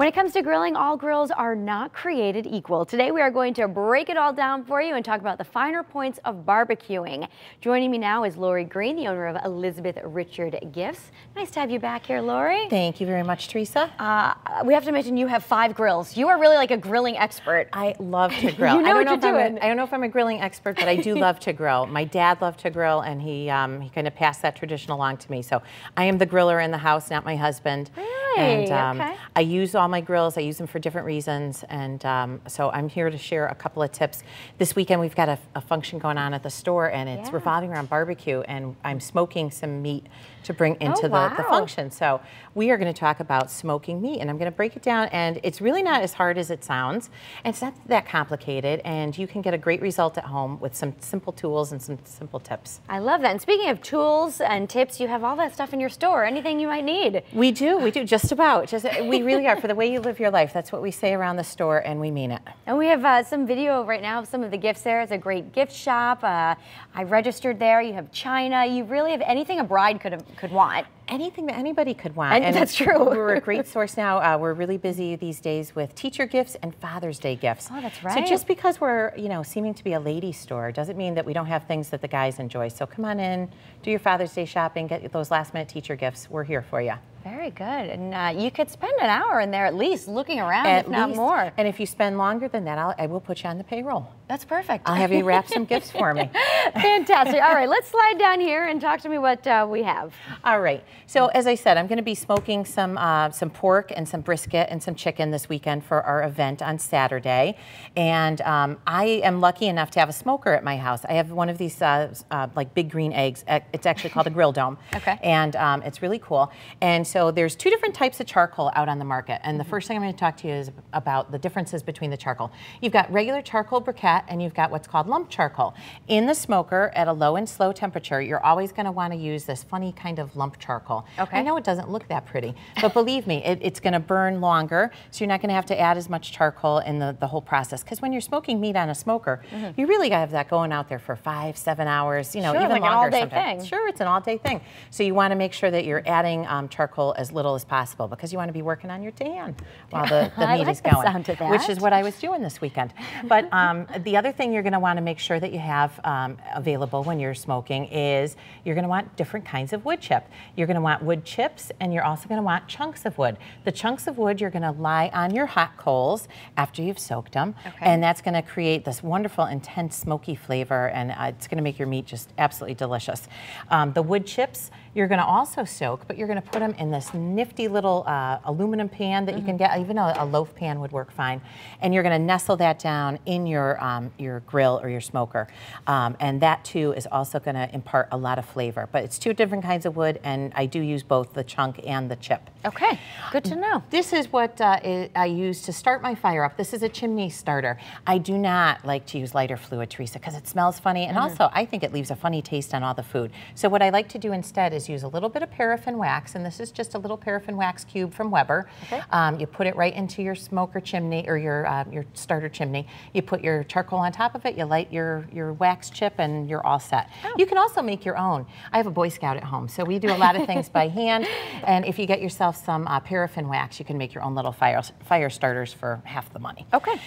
When it comes to grilling, all grills are not created equal. Today we are going to break it all down for you and talk about the finer points of barbecuing. Joining me now is Lori Greene, the owner of Elizabeth Richard Gifts. Nice to have you back here, Lori. Thank you very much, Teresa. Uh, we have to mention you have five grills. You are really like a grilling expert. I love to grill. you know I what don't you're if doing. A, I don't know if I'm a grilling expert, but I do love to grill. My dad loved to grill, and he um, he kind of passed that tradition along to me. So I am the griller in the house, not my husband. And um, okay. I use all my grills. I use them for different reasons, and um, so I'm here to share a couple of tips. This weekend we've got a, a function going on at the store, and it's Yeah. revolving around barbecue, and I'm smoking some meat to bring into the, the Oh, function. So we are going to talk about smoking meat, and I'm going to break it down. And it's really not as hard as it sounds, and it's not that complicated. And you can get a great result at home with some simple tools and some simple tips. I love that. And speaking of tools and tips, you have all that stuff in your store. Anything you might need. We do, we do just about. Just we really are for the way you live your life. That's what we say around the store, and we mean it. And we have uh, some video right now of some of the gifts there. It's a great gift shop. Uh, I registered there. You have china. You really have anything a bride could have, could want. Anything that anybody could want. And that's true. We're a great source now. Uh, we're really busy these days with teacher gifts and Father's Day gifts. Oh, that's right. So just because we're, you know, seeming to be a lady store doesn't mean that we don't have things that the guys enjoy. So come on in, do your Father's Day shopping, get those last minute teacher gifts. We're here for you. Very good. And uh, you could spend an hour in there at least looking around, At if not least- more. And if you spend longer than that, I'll, I will put you on the payroll. That's perfect. I'll have you wrap some gifts for me. Fantastic. All right, let's slide down here and talk to me what uh, we have. All right. So as I said, I'm going to be smoking some uh, some pork and some brisket and some chicken this weekend for our event on Saturday. And um, I am lucky enough to have a smoker at my house. I have one of these uh, uh, like big green eggs. It's actually called a grill dome. Okay. And um, it's really cool. And so there's two different types of charcoal out on the market. And the first thing I'm going to talk to you is about the differences between the charcoal. You've got regular charcoal briquette and you've got what's called lump charcoal. In the smoker at a low and slow temperature, you're always going to want to use this funny kind of lump charcoal. Okay. I know it doesn't look that pretty, but believe me, it, it's going to burn longer, so you're not going to have to add as much charcoal in the, the whole process. Because when you're smoking meat on a smoker, you really got to have that going out there for five, seven hours, you know, Sure, even like an longer all-day thing. Sure, it's an all-day thing. So you want to make sure that you're adding um, charcoal as little as possible because you want to be working on your tan while the, the meat like is the going, sound of which that. is what I was doing this weekend. But um, the other thing you're going to want to make sure that you have um, available when you're smoking is you're going to want different kinds of wood chip. You're going to want wood chips, and you're also going to want chunks of wood. The chunks of wood you're going to lie on your hot coals after you've soaked them, Okay. and that's going to create this wonderful, intense, smoky flavor, and uh, it's going to make your meat just absolutely delicious. Um, the wood chips you're going to also soak, but you're going to put them in this nifty little uh, aluminum pan that you can get. Even a, a loaf pan would work fine, and you're going to nestle that down in your um, your grill or your smoker, um, and that too is also going to impart a lot of flavor. But it's two different kinds of wood, and I do use both the chunk and the chip. Okay, good to know. This is what uh, I use to start my fire up. This is a chimney starter. I do not like to use lighter fluid, Teresa, because it smells funny, and also I think it leaves a funny taste on all the food. So what I like to do instead is use a little bit of paraffin wax, and this is just a little paraffin wax cube from Weber. Um, you put it right into your smoker chimney or your uh, your starter chimney. You put your charcoal on top of it. You light your your wax chip, and you're all set. You can also make your own. I have a Boy Scout at home, so we do a lot of things by hand. And if you get yourself some uh, paraffin wax, you can make your own little fire fire starters for half the money. Okay.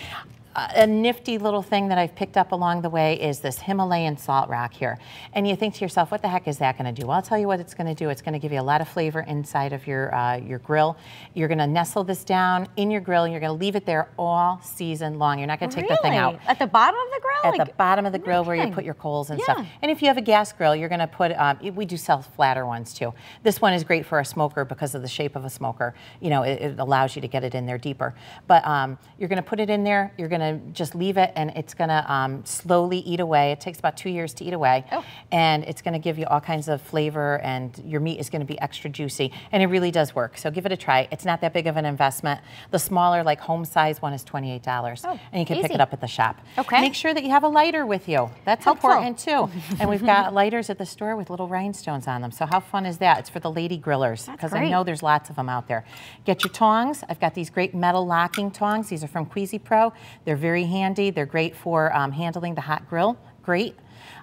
Uh, a nifty little thing that I've picked up along the way is this Himalayan salt rock here. And you think to yourself, what the heck is that going to do? Well, I'll tell you what it's going to do. It's going to give you a lot of flavor inside of your, uh, your grill. You're going to nestle this down in your grill and you're going to leave it there all season long. You're not going to take the thing out. At the bottom of the grill? At Like- the bottom of the grill where you put your coals and Yeah. stuff. And if you have a gas grill, you're going to put, um, we do sell flatter ones too. This one is great for a smoker because of the shape of a smoker. You know, it, it allows you to get it in there deeper. But um, you're going to put it in there, you're going to just leave it, and it's going to um, slowly eat away. It takes about two years to eat away. Oh. And it's going to give you all kinds of flavor, and your meat is going to be extra juicy. And it really does work. So give it a try. It's not that big of an investment. The smaller, like home size one, is $28. Oh, and you can pick it up at the shop. Okay. Make sure that you have a lighter with you. That's Helpful. important too. And we've got lighters at the store with little rhinestones on them. So how fun is that? It's for the lady grillers because I know there's lots of them out there. Get your tongs. I've got these great metal locking tongs. These are from Cuisipro. They're very handy. They're great for um, handling the hot grill. Great.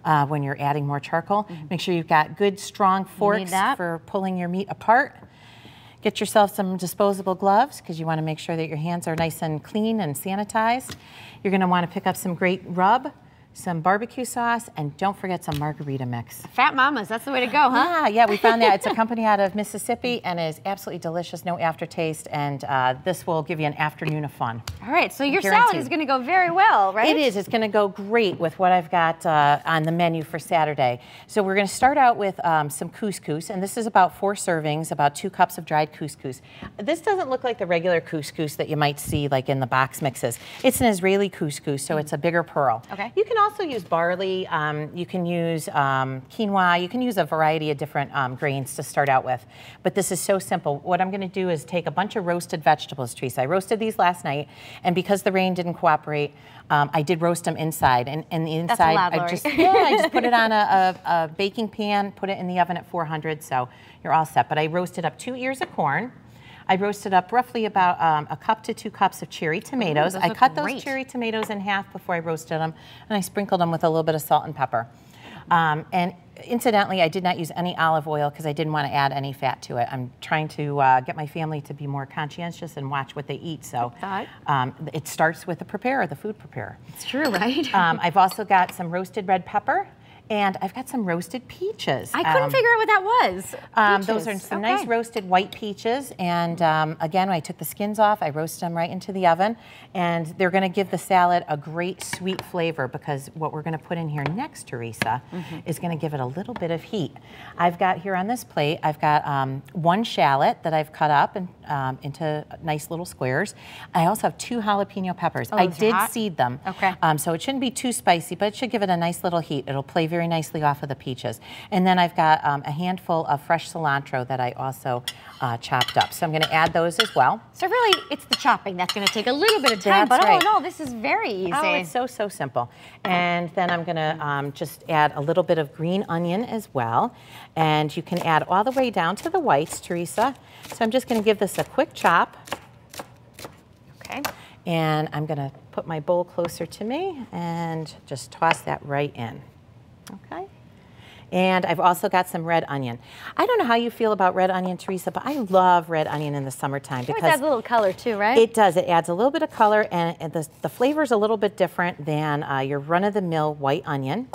Uh, when you're adding more charcoal, make sure you've got good, strong forks for pulling your meat apart. Get yourself some disposable gloves because you want to make sure that your hands are nice and clean and sanitized. You're going to want to pick up some great rub some barbecue sauce, and don't forget some margarita mix. Fat Mamas, that's the way to go, huh? Yeah, yeah, we found that. It's a company out of Mississippi and is absolutely delicious, no aftertaste, and uh, this will give you an afternoon of fun. All right, so your Guaranteed. salad is going to go very well, right? It is. It's going to go great with what I've got uh, on the menu for Saturday. So we're going to start out with um, some couscous, and this is about four servings, about two cups of dried couscous. This doesn't look like the regular couscous that you might see like in the box mixes. It's an Israeli couscous, so it's a bigger pearl. Okay. You can also use barley. Um, you can use um, quinoa. You can use a variety of different um, grains to start out with. But this is so simple. What I'm going to do is take a bunch of roasted vegetables, Teresa. I roasted these last night, and because the rain didn't cooperate, um, I did roast them inside. And, and the inside, I just yeah, I just put it on a, a, a baking pan, put it in the oven at 400, so you're all set. But I roasted up two ears of corn. I roasted up roughly about um, a cup to two cups of cherry tomatoes. Ooh, I cut great. those cherry tomatoes in half before I roasted them, and I sprinkled them with a little bit of salt and pepper. Um, and incidentally, I did not use any olive oil because I didn't want to add any fat to it. I'm trying to uh, get my family to be more conscientious and watch what they eat. So um, it starts with the preparer, the food preparer. It's true, right? um, I've also got some roasted red pepper. And I've got some roasted peaches. I couldn't um, figure out what that was. Um, those are some okay. nice roasted white peaches. And um, again, I took the skins off, I roasted them right into the oven. And they're going to give the salad a great sweet flavor because what we're going to put in here next, Teresa, mm -hmm. is going to give it a little bit of heat. I've got here on this plate, I've got um, one shallot that I've cut up and, um, into nice little squares. I also have two jalapeno peppers. Oh, I did hot? seed them. Okay. Um, so it shouldn't be too spicy, but it should give it a nice little heat. It'll play very very nicely off of the peaches. And then I've got um, a handful of fresh cilantro that I also uh, chopped up. So I'm going to add those as well. So really, it's the chopping that's going to take a little bit of time. That's but right. oh no, this is very easy. Oh, it's so, so simple. And then I'm going to um, just add a little bit of green onion as well. And you can add all the way down to the whites, Teresa. So I'm just going to give this a quick chop. Okay. And I'm going to put my bowl closer to me and just toss that right in. Okay. And I've also got some red onion. I don't know how you feel about red onion, Teresa, but I love red onion in the summertime because it adds a little color too, right? It does. It adds a little bit of color, and the, the flavor is a little bit different than uh, your run-of-the-mill white onion.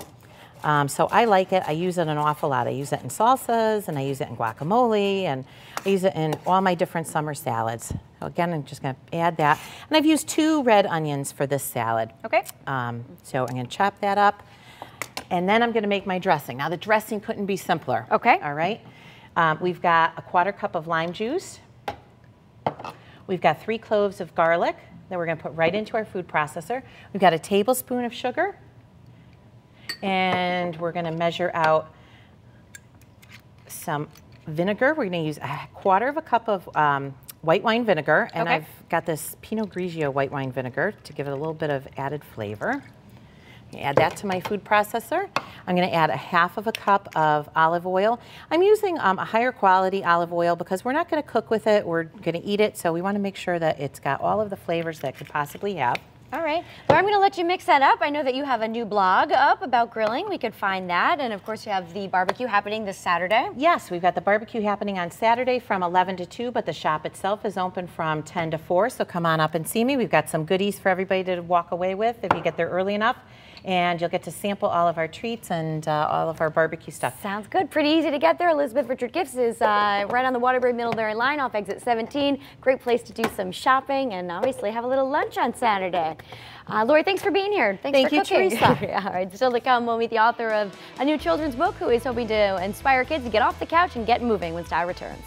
Um, so I like it. I use it an awful lot. I use it in salsas, and I use it in guacamole, and I use it in all my different summer salads. So again, I'm just going to add that. And I've used two red onions for this salad. Okay. Um, so I'm going to chop that up. And then I'm gonna make my dressing. Now the dressing couldn't be simpler. Okay. All right. Um, we've got a quarter cup of lime juice. We've got three cloves of garlic that we're gonna put right into our food processor. We've got a tablespoon of sugar. And we're gonna measure out some vinegar. We're gonna use a quarter of a cup of um, white wine vinegar. And okay. I've got this Pinot Grigio white wine vinegar to give it a little bit of added flavor. Add that to my food processor. I'm going to add a half of a cup of olive oil. I'm using um, a higher quality olive oil because we're not going to cook with it. We're going to eat it, so we want to make sure that it's got all of the flavors that it could possibly have. All right. Well, I'm going to let you mix that up. I know that you have a new blog up about grilling. We could find that. And of course, you have the barbecue happening this Saturday. Yes, we've got the barbecue happening on Saturday from 11 to 2, but the shop itself is open from 10 to 4. So come on up and see me. We've got some goodies for everybody to walk away with if you get there early enough and you'll get to sample all of our treats and uh, all of our barbecue stuff. Sounds good. Pretty easy to get there. Elizabeth Richard Gifts is uh, right on the Waterbury Middlebury line off exit 17. Great place to do some shopping and obviously have a little lunch on Saturday. Uh, Lori, thanks for being here. Thanks Thank for you, cooking. Teresa. all right, still to come, we'll meet the author of a new children's book who is hoping to inspire kids to get off the couch and get moving when Style returns.